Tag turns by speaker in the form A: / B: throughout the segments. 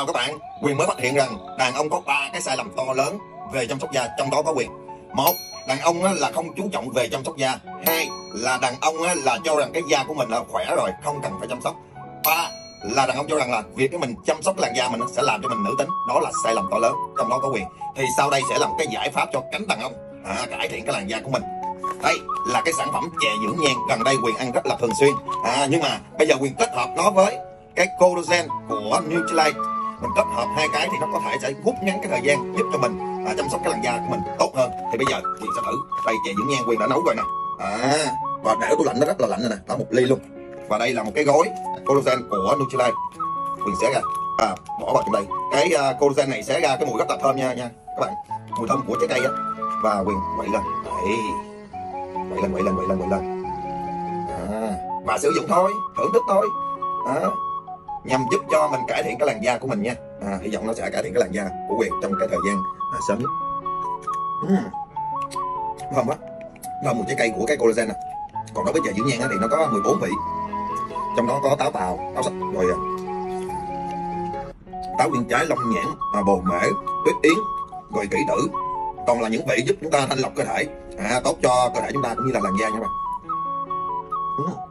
A: chào các bạn quyền mới phát hiện rằng đàn ông có ba cái sai lầm to lớn về chăm sóc da trong đó có quyền. Một đàn ông là không chú trọng về chăm sóc da. Hai là đàn ông là cho rằng cái da của mình là khỏe rồi không cần phải chăm sóc. Ba là đàn ông cho rằng là việc cái mình chăm sóc làn da mình sẽ làm cho mình nữ tính. Đó là sai lầm to lớn trong đó có quyền. Thì sau đây sẽ là một cái giải pháp cho cánh đàn ông à, cải thiện cái làn da của mình. Đây là cái sản phẩm chè dưỡng nhan gần đây quyền ăn rất là thường xuyên. À, nhưng mà bây giờ quyền kết hợp nó với cái collagen của Nutrilite mình kết hợp hai cái thì nó có thể sẽ rút ngắn cái thời gian giúp cho mình à, chăm sóc cái làn da của mình tốt hơn. Thì bây giờ quyền sẽ thử đây chè dưỡng nhan quyền đã nấu rồi nè. À, và để tủ lạnh nó rất là lạnh rồi nè đó một ly luôn. Và đây là một cái gói collagen của Nutrilite quyền sẽ ra. À, bỏ vào trong đây. Cái uh, collagen này sẽ ra cái mùi rất là thơm nha nha. Các bạn mùi thơm của trái cây á. Và quyền quậy lên. Đấy. Quậy lên quậy lên quậy lên quậy lên. À, và sử dụng thôi thưởng thức thôi. À, nhằm giúp cho mình cải thiện cái làn da của mình nha. À, hy vọng nó sẽ cải thiện cái làn da của quyền trong cái thời gian à, sớm nhất. Uhm. thơm quá thơm một trái cây của cái collagen nè. Còn đối với trà dưỡng nhan á thì nó có 14 vị. Trong đó có táo tàu táo sạch rồi à, táo nguyên trái long nhãn à, bồ mễ tuyết yến rồi kỹ tử. Còn là những vị giúp chúng ta thanh lọc cơ thể. À, tốt cho cơ thể chúng ta cũng như là làn da nha các bạn. Uhm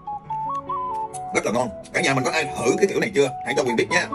A: rất là ngon. Cả nhà mình có ai thử cái kiểu này chưa? Hãy cho quyền biết nha.